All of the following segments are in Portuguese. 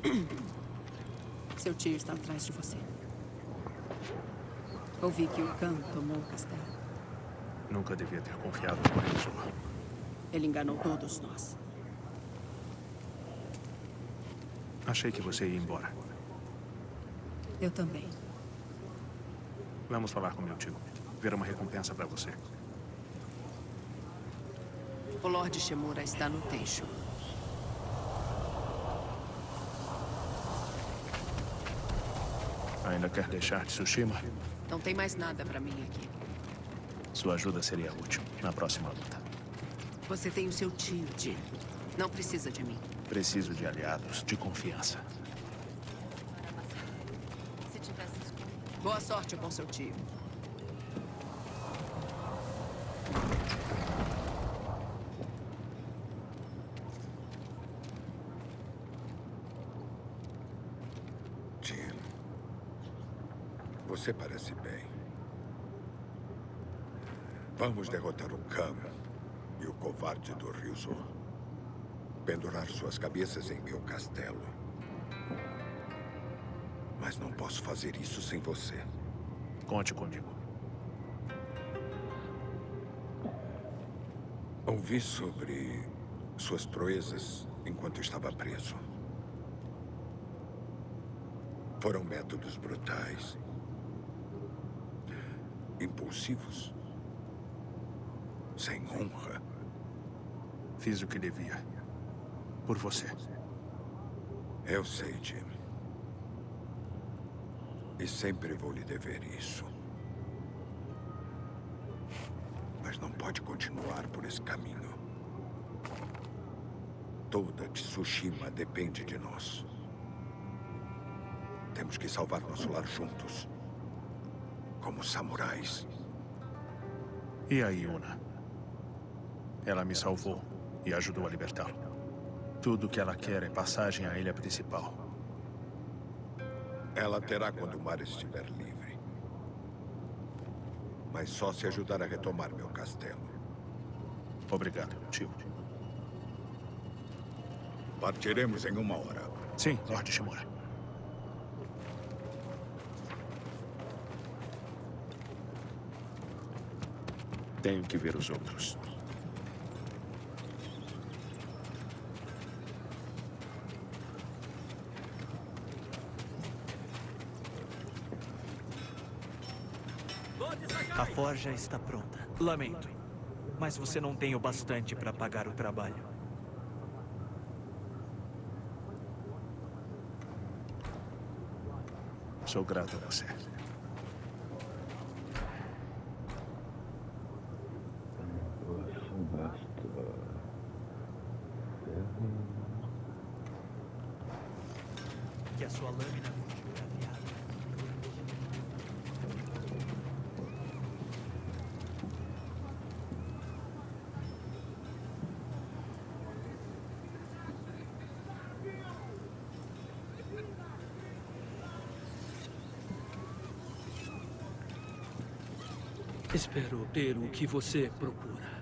Seu tio está atrás de você. Ouvi que o Khan tomou o castelo. Nunca devia ter confiado no Renzo. Ele enganou todos nós. Achei que você ia embora. Eu também. Vamos falar com meu tio. Ver uma recompensa para você. O Lorde Shimura está no Teixo. Ainda quer deixar Tsushima? Não tem mais nada para mim aqui. Sua ajuda seria útil na próxima luta. Você tem o seu tio, Jin. Não precisa de mim. Preciso de aliados de confiança. Boa sorte com seu tio. Jim, você parece bem. Vamos derrotar o Khan e o covarde do Ryuzo. Pendurar suas cabeças em meu castelo. Mas não posso fazer isso sem você. Conte comigo. Ouvi sobre suas proezas enquanto estava preso. Foram métodos brutais, impulsivos, sem honra. Fiz o que devia. Por você. Eu sei, Jim. E sempre vou lhe dever isso. Mas não pode continuar por esse caminho. Toda Tsushima depende de nós. Temos que salvar nosso lar juntos. Como samurais. E a Yuna? Ela me salvou e ajudou a libertá-lo. Tudo o que ela quer é passagem à ilha principal. Ela terá quando o mar estiver livre. Mas só se ajudar a retomar meu castelo. Obrigado, tio. Partiremos em uma hora. Sim, Lorde Shimura. Tenho que ver os outros. A forja está pronta. Lamento, mas você não tem o bastante para pagar o trabalho. Sou grato a você. Que a sua lâmina afiada. Espero ter o que você procura.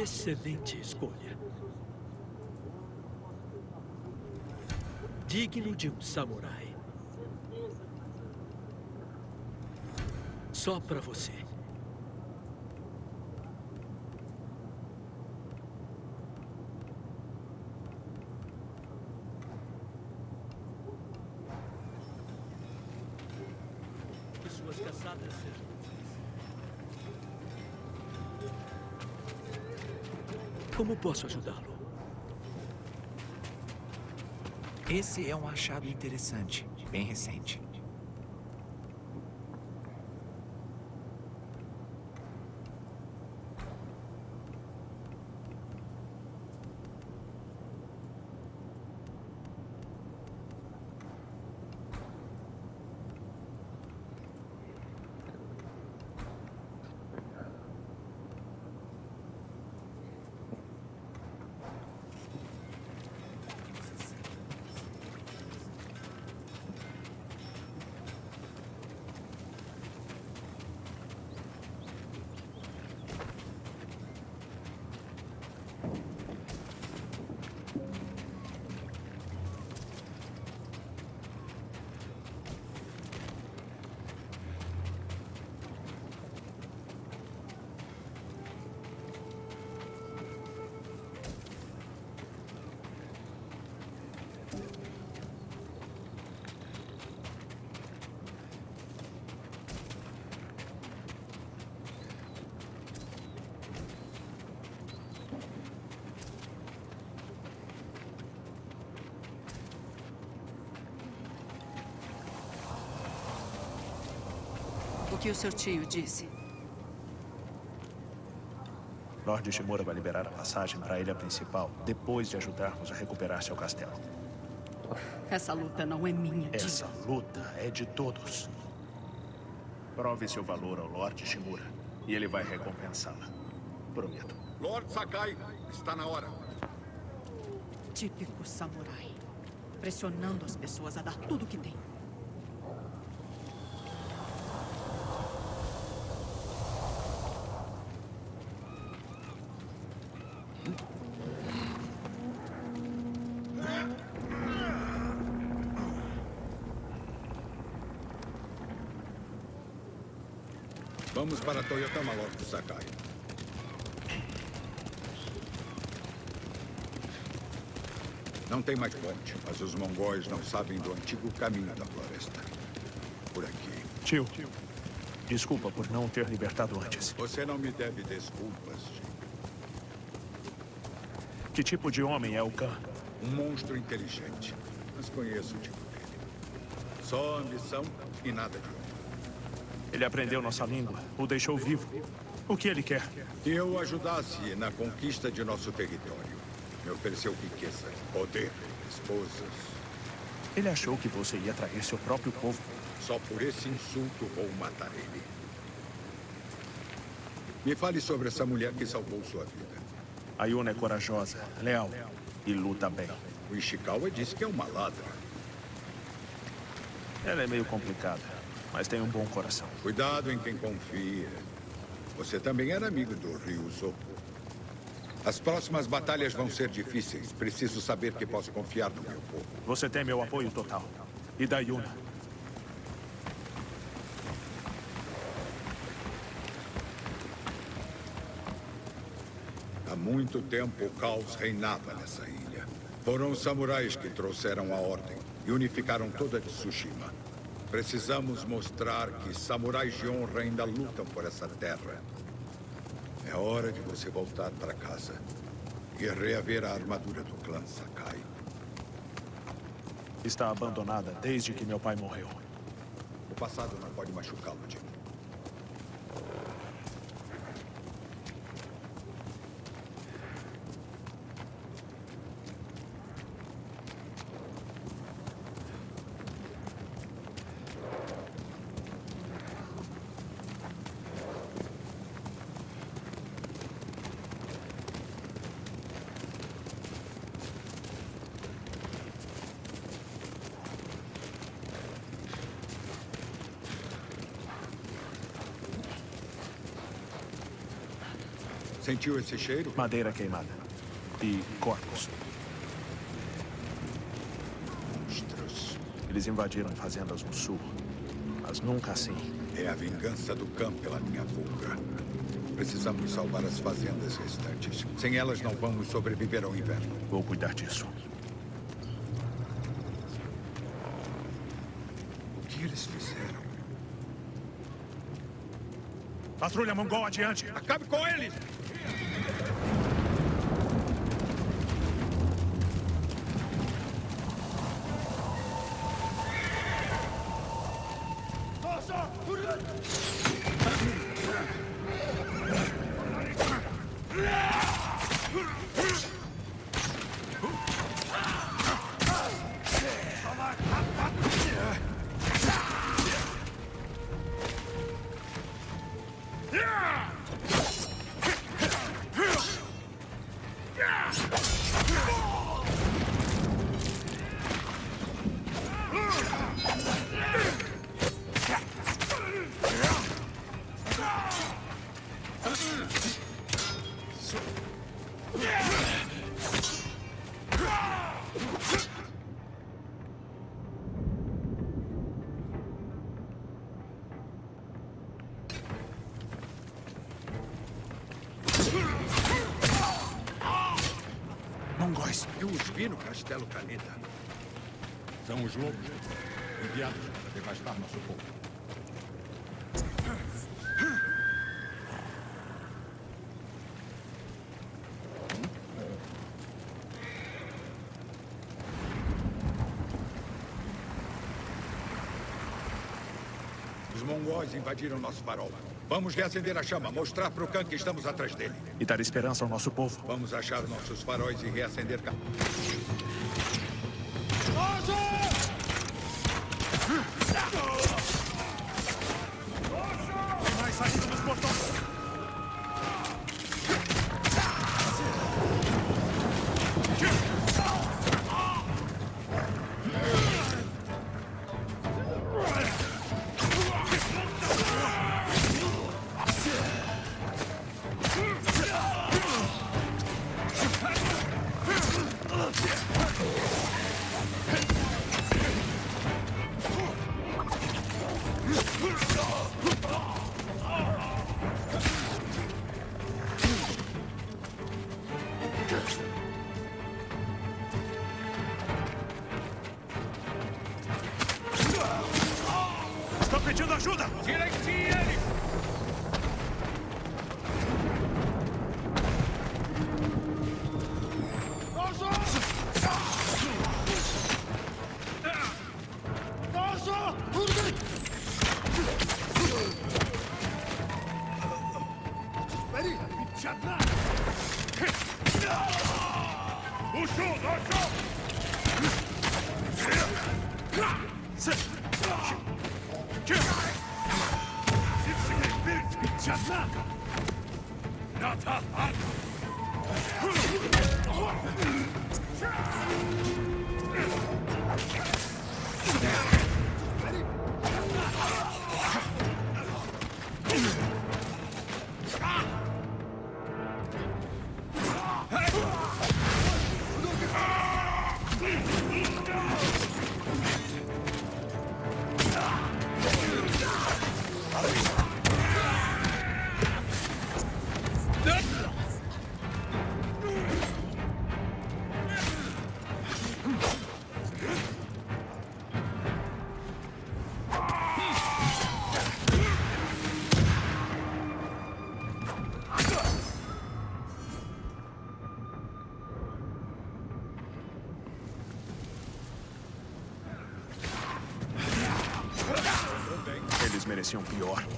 Excelente escolha. Digno de um samurai. Só pra você. Posso ajudá-lo? Esse é um achado interessante, bem recente. O que o seu tio disse? Lord Shimura vai liberar a passagem para a ilha principal depois de ajudarmos a recuperar seu castelo. Essa luta não é minha, tio. Essa luta é de todos. Prove seu valor ao Lord Shimura e ele vai recompensá-la. Prometo. Lord Sakai, está na hora. Típico samurai. Pressionando as pessoas a dar tudo o que tem. Vamos para Toyotama, Lord Sakai. Não tem mais ponte, mas os mongóis não sabem do antigo caminho da floresta. Por aqui. Tio, desculpa por não ter libertado antes. Você não me deve desculpas, Jim. Que tipo de homem é o Khan? Um monstro inteligente. Mas conheço o tipo dele. Só ambição e nada de honra. Ele aprendeu nossa língua, o deixou vivo. O que ele quer? Que eu ajudasse na conquista de nosso território. Me ofereceu riqueza, poder, esposas. Ele achou que você ia trair seu próprio povo. Só por esse insulto vou matar ele. Me fale sobre essa mulher que salvou sua vida. A Yuna é corajosa, leal e luta bem. O Ishikawa disse que é uma ladra. Ela é meio complicada, mas tem um bom coração. Cuidado em quem confia. Você também era amigo do Ryuzo. As próximas batalhas vão ser difíceis. Preciso saber que posso confiar no meu povo. Você tem meu apoio total. E da Yuna. Há muito tempo o caos reinava nessa ilha. Foram os samurais que trouxeram a ordem e unificaram toda Tsushima. Precisamos mostrar que samurais de honra ainda lutam por essa terra. É hora de você voltar para casa e reaver a armadura do clã Sakai. Está abandonada desde que meu pai morreu. O passado não pode machucá-lo, Jim. Sentiu esse cheiro? Madeira queimada. E corpos. Monstros. Eles invadiram fazendas no sul. Mas nunca assim. É a vingança do Khan pela minha fuga. Precisamos salvar as fazendas restantes. Sem elas, não vamos sobreviver ao inverno. Vou cuidar disso. O que eles fizeram? Patrulha mongol adiante! Acabe com eles! Castelo Caneta. São os lobos enviados para devastar nosso povo. Os mongóis invadiram nosso farol. Vamos reacender a chama, mostrar pro Khan que estamos atrás dele. E dar esperança ao nosso povo. Vamos achar nossos faróis e reacender... Ca... Tem mais saindo dos pedindo ajuda! Silencie ele! Eles mereciam pior.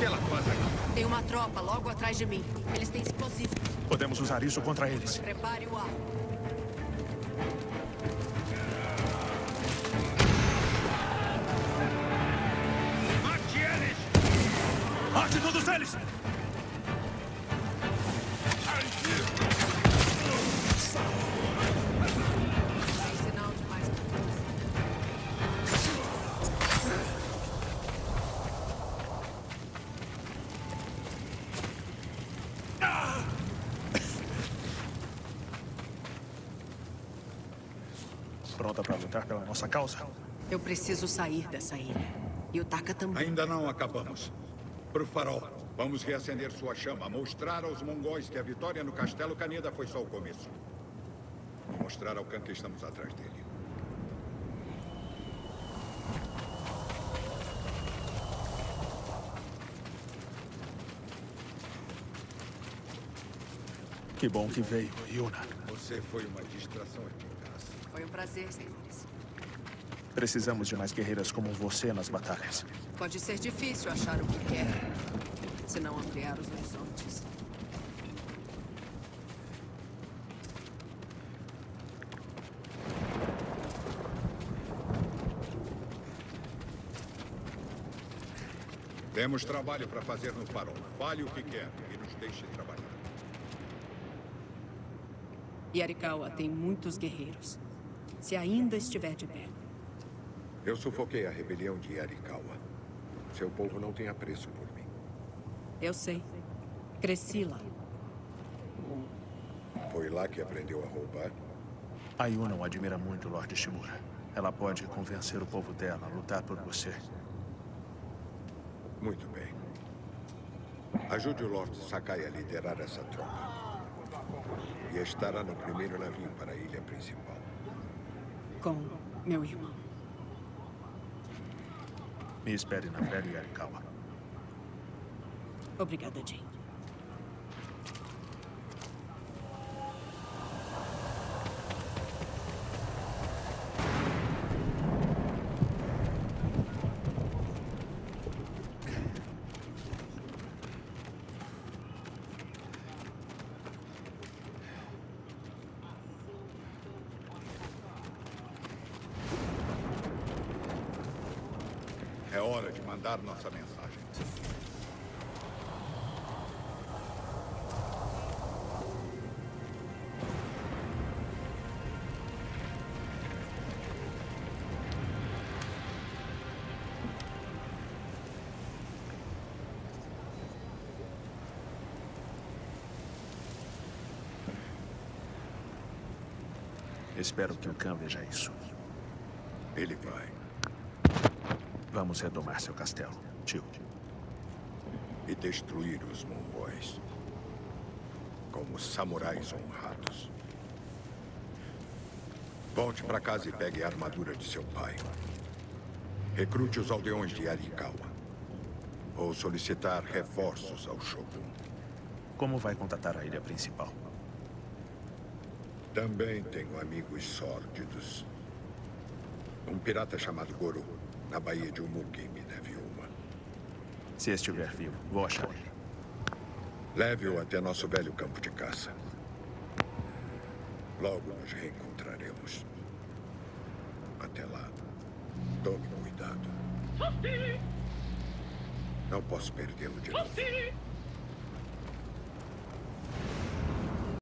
O que ela faz aqui? Tem uma tropa logo atrás de mim. Eles têm explosivos. podemos usar isso contra eles. Prepare o ar. Mate eles! Mate todos eles! Pronta para lutar pela nossa causa? Eu preciso sair dessa ilha. E o Taka também. Ainda não acabamos. Pro farol. Vamos reacender sua chama, mostrar aos mongóis que a vitória no Castelo Caneda foi só o começo. E mostrar ao Khan que estamos atrás dele. Que bom que veio, Yuna. Você foi uma distração eficaz. Foi um prazer, senhores. Precisamos de mais guerreiras como você nas batalhas. Pode ser difícil achar o que quer. Se não ampliar os horizontes. Temos trabalho para fazer no farol. Fale o que quer e nos deixe trabalhar. Yarikawa tem muitos guerreiros. Se ainda estiver de pé. Eu sufoquei a rebelião de Yarikawa. Seu povo não tem apreço por mim. Eu sei. Cresci lá. Foi lá que aprendeu a roubar? A Yuna o admira muito, Lord Shimura. Ela pode convencer o povo dela a lutar por você. Muito bem. Ajude o Lord Sakai a liderar essa tropa. E estará no primeiro navio para a ilha principal. Com meu irmão. Me espere na velha Yarikawa. Obrigada, Jane. É hora de mandar nossa mensagem. Espero que o Khan veja isso. Ele vai. Vamos retomar seu castelo, tio. E destruir os mongóis. Como samurais honrados. Volte para casa e pegue a armadura de seu pai. Recrute os aldeões de Arikawa. Vou solicitar reforços ao Shogun. Como vai contatar a ilha principal? Também tenho amigos sórdidos. Um pirata chamado Goro, na Baía de Umuki, me deve uma. Se estiver vivo, vou achar ele. Leve-o até nosso velho campo de caça. Logo nos reencontraremos. Até lá, tome cuidado. Não posso perdê-lo de novo.